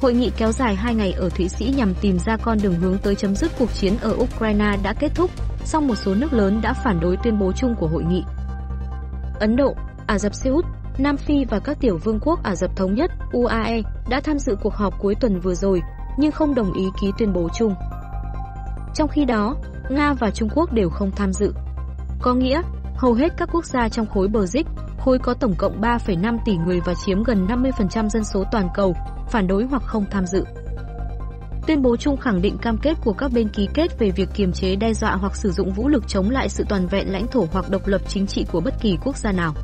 Hội nghị kéo dài 2 ngày ở Thụy Sĩ nhằm tìm ra con đường hướng tới chấm dứt cuộc chiến ở Ukraine đã kết thúc, song một số nước lớn đã phản đối tuyên bố chung của hội nghị. Ấn Độ, Ả Rập Xê Út, Nam Phi và các tiểu vương quốc Ả Rập Thống Nhất UAE đã tham dự cuộc họp cuối tuần vừa rồi, nhưng không đồng ý ký tuyên bố chung. Trong khi đó, Nga và Trung Quốc đều không tham dự. Có nghĩa, hầu hết các quốc gia trong khối BRICS, khối có tổng cộng 3,5 tỷ người và chiếm gần 50% dân số toàn cầu, phản đối hoặc không tham dự. Tuyên bố chung khẳng định cam kết của các bên ký kết về việc kiềm chế đe dọa hoặc sử dụng vũ lực chống lại sự toàn vẹn lãnh thổ hoặc độc lập chính trị của bất kỳ quốc gia nào.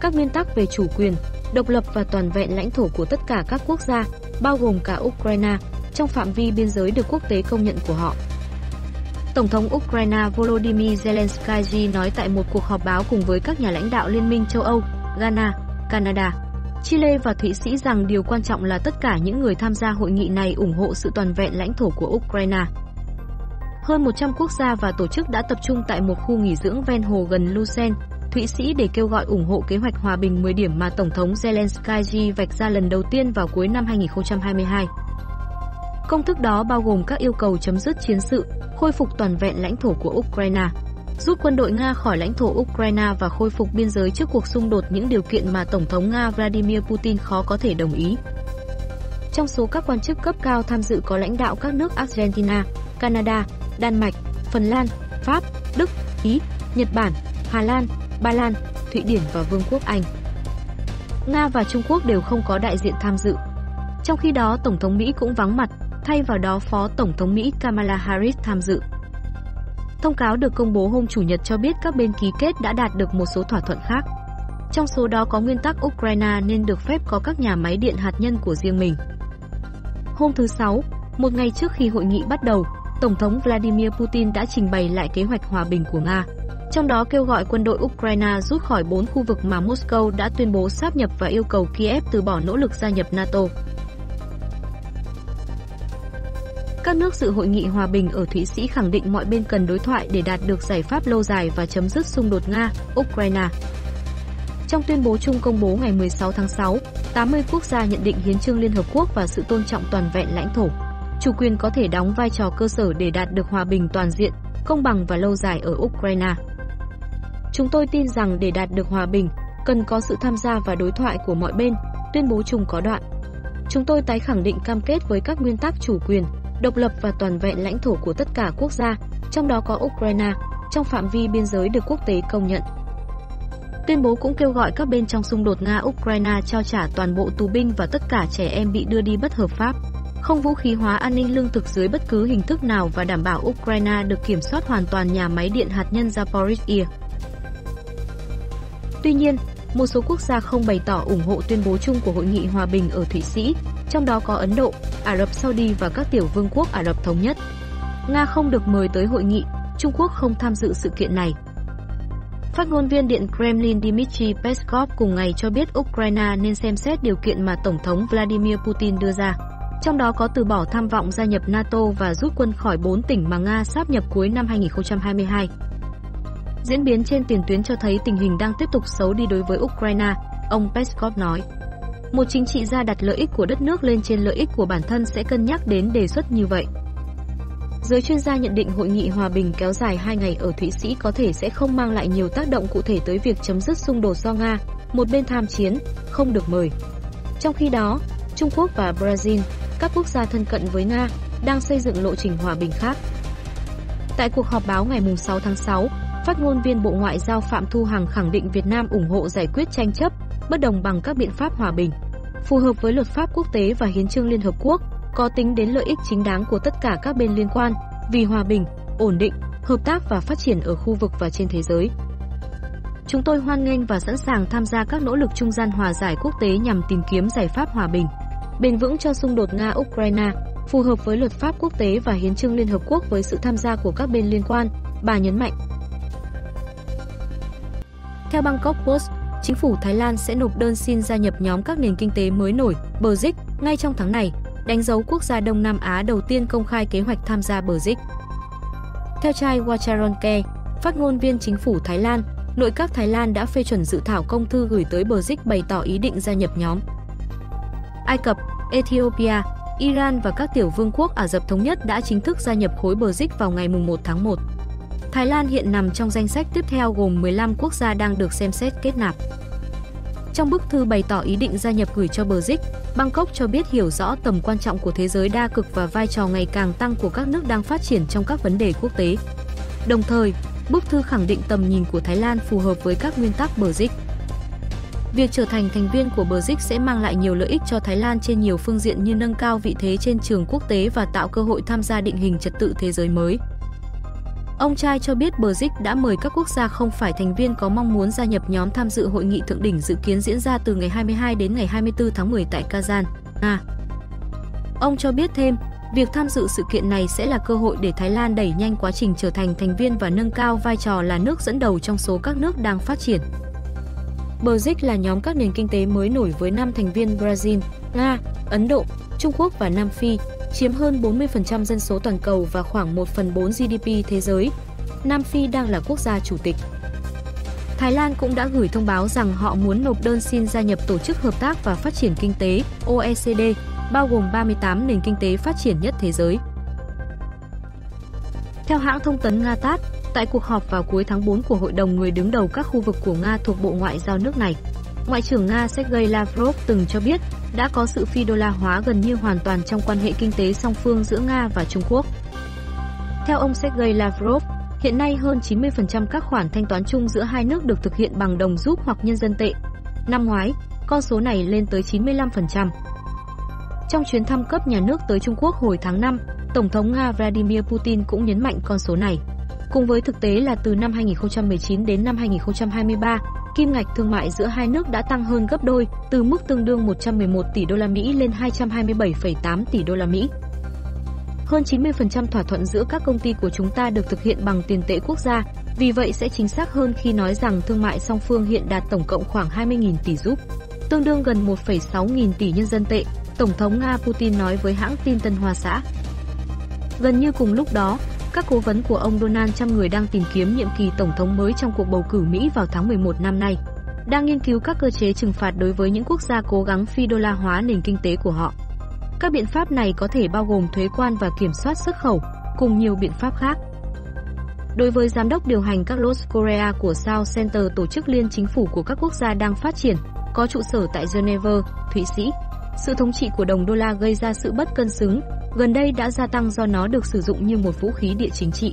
Các nguyên tắc về chủ quyền, độc lập và toàn vẹn lãnh thổ của tất cả các quốc gia, bao gồm cả Ukraine, trong phạm vi biên giới được quốc tế công nhận của họ. Tổng thống Ukraine Volodymyr Zelensky nói tại một cuộc họp báo cùng với các nhà lãnh đạo Liên minh châu Âu, Ghana, Canada, Chile và Thụy Sĩ rằng điều quan trọng là tất cả những người tham gia hội nghị này ủng hộ sự toàn vẹn lãnh thổ của Ukraine. Hơn 100 quốc gia và tổ chức đã tập trung tại một khu nghỉ dưỡng ven hồ gần Lucerne, Thụy Sĩ để kêu gọi ủng hộ kế hoạch hòa bình 10 điểm mà Tổng thống Zelensky vạch ra lần đầu tiên vào cuối năm 2022. Công thức đó bao gồm các yêu cầu chấm dứt chiến sự, khôi phục toàn vẹn lãnh thổ của Ukraine, rút quân đội Nga khỏi lãnh thổ Ukraine và khôi phục biên giới trước cuộc xung đột những điều kiện mà Tổng thống Nga Vladimir Putin khó có thể đồng ý. Trong số các quan chức cấp cao tham dự có lãnh đạo các nước Argentina, Canada, Đan Mạch, Phần Lan, Pháp, Đức, Ý, Nhật Bản, Hà Lan, Ba Lan, Thụy Điển và Vương quốc Anh. Nga và Trung Quốc đều không có đại diện tham dự. Trong khi đó, Tổng thống Mỹ cũng vắng mặt, thay vào đó Phó Tổng thống Mỹ Kamala Harris tham dự. Thông cáo được công bố hôm Chủ nhật cho biết các bên ký kết đã đạt được một số thỏa thuận khác. Trong số đó có nguyên tắc Ukraine nên được phép có các nhà máy điện hạt nhân của riêng mình. Hôm thứ Sáu, một ngày trước khi hội nghị bắt đầu, Tổng thống Vladimir Putin đã trình bày lại kế hoạch hòa bình của Nga. Trong đó kêu gọi quân đội Ukraine rút khỏi bốn khu vực mà Moscow đã tuyên bố sáp nhập và yêu cầu Kiev từ bỏ nỗ lực gia nhập NATO. Các nước dự hội nghị hòa bình ở Thụy Sĩ khẳng định mọi bên cần đối thoại để đạt được giải pháp lâu dài và chấm dứt xung đột Nga-Ukraine. Trong tuyên bố chung công bố ngày 16 tháng 6, 80 quốc gia nhận định hiến trương Liên Hợp Quốc và sự tôn trọng toàn vẹn lãnh thổ. Chủ quyền có thể đóng vai trò cơ sở để đạt được hòa bình toàn diện, công bằng và lâu dài ở Ukraine. Chúng tôi tin rằng để đạt được hòa bình, cần có sự tham gia và đối thoại của mọi bên, tuyên bố chung có đoạn. Chúng tôi tái khẳng định cam kết với các nguyên tắc chủ quyền, độc lập và toàn vẹn lãnh thổ của tất cả quốc gia, trong đó có Ukraine, trong phạm vi biên giới được quốc tế công nhận. Tuyên bố cũng kêu gọi các bên trong xung đột Nga-Ukraine trao trả toàn bộ tù binh và tất cả trẻ em bị đưa đi bất hợp pháp, không vũ khí hóa an ninh lương thực dưới bất cứ hình thức nào và đảm bảo Ukraine được kiểm soát hoàn toàn nhà máy điện hạt nhân Zaporizhia. Tuy nhiên, một số quốc gia không bày tỏ ủng hộ tuyên bố chung của Hội nghị Hòa bình ở Thụy Sĩ, trong đó có Ấn Độ, Ả Rập Saudi và các tiểu vương quốc Ả Rập Thống Nhất. Nga không được mời tới hội nghị, Trung Quốc không tham dự sự kiện này. Phát ngôn viên Điện Kremlin Dmitry Peskov cùng ngày cho biết Ukraine nên xem xét điều kiện mà Tổng thống Vladimir Putin đưa ra. Trong đó có từ bỏ tham vọng gia nhập NATO và rút quân khỏi 4 tỉnh mà Nga sáp nhập cuối năm 2022. Diễn biến trên tiền tuyến cho thấy tình hình đang tiếp tục xấu đi đối với Ukraine, ông Peskov nói. Một chính trị gia đặt lợi ích của đất nước lên trên lợi ích của bản thân sẽ cân nhắc đến đề xuất như vậy. Giới chuyên gia nhận định hội nghị hòa bình kéo dài 2 ngày ở Thụy Sĩ có thể sẽ không mang lại nhiều tác động cụ thể tới việc chấm dứt xung đột do Nga, một bên tham chiến, không được mời. Trong khi đó, Trung Quốc và Brazil, các quốc gia thân cận với Nga, đang xây dựng lộ trình hòa bình khác. Tại cuộc họp báo ngày 6 tháng 6, phát ngôn viên Bộ Ngoại giao Phạm Thu Hằng khẳng định Việt Nam ủng hộ giải quyết tranh chấp, bất đồng bằng các biện pháp hòa bình, phù hợp với luật pháp quốc tế và hiến trương Liên Hợp Quốc, có tính đến lợi ích chính đáng của tất cả các bên liên quan, vì hòa bình, ổn định, hợp tác và phát triển ở khu vực và trên thế giới. Chúng tôi hoan nghênh và sẵn sàng tham gia các nỗ lực trung gian hòa giải quốc tế nhằm tìm kiếm giải pháp hòa bình, bền vững cho xung đột Nga-Ukraine, phù hợp với luật pháp quốc tế và hiến trương Liên Hợp Quốc với sự tham gia của các bên liên quan, bà nhấn mạnh. Theo Bangkok Post, chính phủ Thái Lan sẽ nộp đơn xin gia nhập nhóm các nền kinh tế mới nổi, BRICS, ngay trong tháng này, đánh dấu quốc gia Đông Nam Á đầu tiên công khai kế hoạch tham gia BRICS. Theo Chai Wacharonke, phát ngôn viên chính phủ Thái Lan, nội các Thái Lan đã phê chuẩn dự thảo công thư gửi tới BRICS bày tỏ ý định gia nhập nhóm. Ai Cập, Ethiopia, Iran và các tiểu vương quốc Ả Rập Thống Nhất đã chính thức gia nhập khối BRICS vào ngày 1 tháng 1. Thái Lan hiện nằm trong danh sách tiếp theo gồm 15 quốc gia đang được xem xét kết nạp. Trong bức thư bày tỏ ý định gia nhập gửi cho BRICS, Bangkok cho biết hiểu rõ tầm quan trọng của thế giới đa cực và vai trò ngày càng tăng của các nước đang phát triển trong các vấn đề quốc tế. Đồng thời, bức thư khẳng định tầm nhìn của Thái Lan phù hợp với các nguyên tắc BRICS. Việc trở thành thành viên của BRICS sẽ mang lại nhiều lợi ích cho Thái Lan trên nhiều phương diện như nâng cao vị thế trên trường quốc tế và tạo cơ hội tham gia định hình trật tự thế giới mới. Ông trai cho biết Brexit đã mời các quốc gia không phải thành viên có mong muốn gia nhập nhóm tham dự hội nghị thượng đỉnh dự kiến diễn ra từ ngày 22 đến ngày 24 tháng 10 tại Kazan, Nga. Ông cho biết thêm, việc tham dự sự kiện này sẽ là cơ hội để Thái Lan đẩy nhanh quá trình trở thành thành viên và nâng cao vai trò là nước dẫn đầu trong số các nước đang phát triển. BRICS là nhóm các nền kinh tế mới nổi với 5 thành viên Brazil, Nga, Ấn Độ, Trung Quốc và Nam Phi, chiếm hơn 40% dân số toàn cầu và khoảng 1 phần 4 GDP thế giới. Nam Phi đang là quốc gia chủ tịch. Thái Lan cũng đã gửi thông báo rằng họ muốn nộp đơn xin gia nhập Tổ chức Hợp tác và Phát triển Kinh tế OECD, bao gồm 38 nền kinh tế phát triển nhất thế giới. Theo hãng thông tấn Nga TASS, tại cuộc họp vào cuối tháng 4 của Hội đồng người đứng đầu các khu vực của Nga thuộc Bộ Ngoại giao nước này, Ngoại trưởng Nga Sergei Lavrov từng cho biết đã có sự phi đô la hóa gần như hoàn toàn trong quan hệ kinh tế song phương giữa Nga và Trung Quốc. Theo ông Sergei Lavrov, hiện nay hơn 90% các khoản thanh toán chung giữa hai nước được thực hiện bằng đồng rúp hoặc nhân dân tệ. Năm ngoái, con số này lên tới 95%. Trong chuyến thăm cấp nhà nước tới Trung Quốc hồi tháng 5, Tổng thống Nga Vladimir Putin cũng nhấn mạnh con số này. Cùng với thực tế là từ năm 2019 đến năm 2023, kim ngạch thương mại giữa hai nước đã tăng hơn gấp đôi, từ mức tương đương 111 tỷ đô la Mỹ lên 227,8 tỷ đô la Mỹ. Hơn 90% thỏa thuận giữa các công ty của chúng ta được thực hiện bằng tiền tệ quốc gia, vì vậy sẽ chính xác hơn khi nói rằng thương mại song phương hiện đạt tổng cộng khoảng 20.000 tỷ rúp, tương đương gần 1,6 nghìn tỷ nhân dân tệ, Tổng thống Nga Putin nói với hãng tin Tân Hoa xã. Gần như cùng lúc đó, các cố vấn của ông Donald Trump người đang tìm kiếm nhiệm kỳ tổng thống mới trong cuộc bầu cử Mỹ vào tháng 11 năm nay, đang nghiên cứu các cơ chế trừng phạt đối với những quốc gia cố gắng phi đô la hóa nền kinh tế của họ. Các biện pháp này có thể bao gồm thuế quan và kiểm soát xuất khẩu, cùng nhiều biện pháp khác. Đối với giám đốc điều hành các Los Korea của South Center tổ chức liên chính phủ của các quốc gia đang phát triển, có trụ sở tại Geneva, Thụy Sĩ, sự thống trị của đồng đô la gây ra sự bất cân xứng, gần đây đã gia tăng do nó được sử dụng như một vũ khí địa chính trị.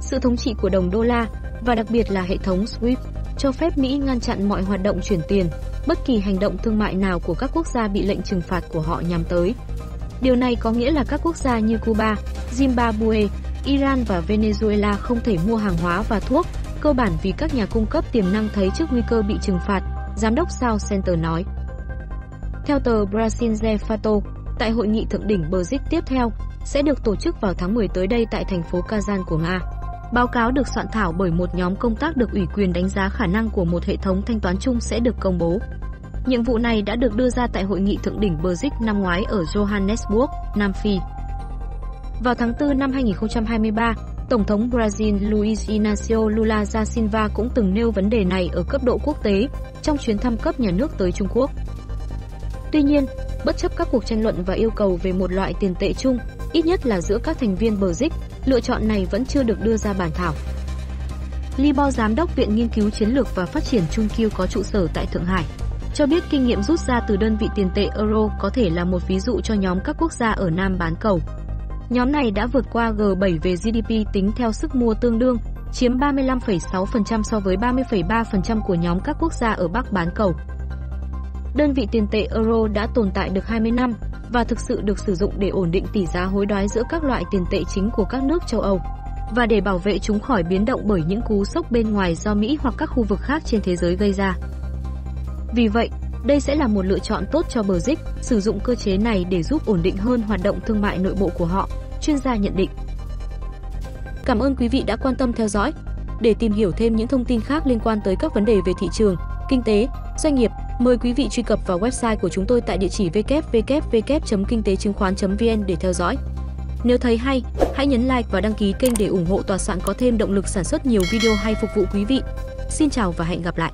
Sự thống trị của đồng đô la và đặc biệt là hệ thống SWIFT cho phép Mỹ ngăn chặn mọi hoạt động chuyển tiền, bất kỳ hành động thương mại nào của các quốc gia bị lệnh trừng phạt của họ nhắm tới. Điều này có nghĩa là các quốc gia như Cuba, Zimbabwe, Iran và Venezuela không thể mua hàng hóa và thuốc, cơ bản vì các nhà cung cấp tiềm năng thấy trước nguy cơ bị trừng phạt, giám đốc South Center nói. Theo tờ Brazil Fato, tại hội nghị thượng đỉnh BRICS tiếp theo sẽ được tổ chức vào tháng 10 tới đây tại thành phố Kazan của Nga. Báo cáo được soạn thảo bởi một nhóm công tác được ủy quyền đánh giá khả năng của một hệ thống thanh toán chung sẽ được công bố. Nhiệm vụ này đã được đưa ra tại hội nghị thượng đỉnh BRICS năm ngoái ở Johannesburg, Nam Phi. Vào tháng 4 năm 2023, Tổng thống Brazil Luiz Inácio Lula da Silva cũng từng nêu vấn đề này ở cấp độ quốc tế trong chuyến thăm cấp nhà nước tới Trung Quốc. Tuy nhiên, bất chấp các cuộc tranh luận và yêu cầu về một loại tiền tệ chung, ít nhất là giữa các thành viên BRICS, lựa chọn này vẫn chưa được đưa ra bản thảo. Libo giám đốc Viện Nghiên cứu Chiến lược và Phát triển Trung Kiêu có trụ sở tại Thượng Hải, cho biết kinh nghiệm rút ra từ đơn vị tiền tệ euro có thể là một ví dụ cho nhóm các quốc gia ở Nam bán cầu. Nhóm này đã vượt qua G7 về GDP tính theo sức mua tương đương, chiếm 35,6% so với 30,3% của nhóm các quốc gia ở Bắc bán cầu. Đơn vị tiền tệ euro đã tồn tại được 20 năm và thực sự được sử dụng để ổn định tỷ giá hối đoái giữa các loại tiền tệ chính của các nước châu Âu và để bảo vệ chúng khỏi biến động bởi những cú sốc bên ngoài do Mỹ hoặc các khu vực khác trên thế giới gây ra. Vì vậy, đây sẽ là một lựa chọn tốt cho BRICS, sử dụng cơ chế này để giúp ổn định hơn hoạt động thương mại nội bộ của họ, chuyên gia nhận định. Cảm ơn quý vị đã quan tâm theo dõi. Để tìm hiểu thêm những thông tin khác liên quan tới các vấn đề về thị trường, kinh tế, doanh nghiệp, Mời quý vị truy cập vào website của chúng tôi tại địa chỉ www.kinh tế chứng khoán.vn để theo dõi. Nếu thấy hay, hãy nhấn like và đăng ký kênh để ủng hộ tòa soạn có thêm động lực sản xuất nhiều video hay phục vụ quý vị. Xin chào và hẹn gặp lại.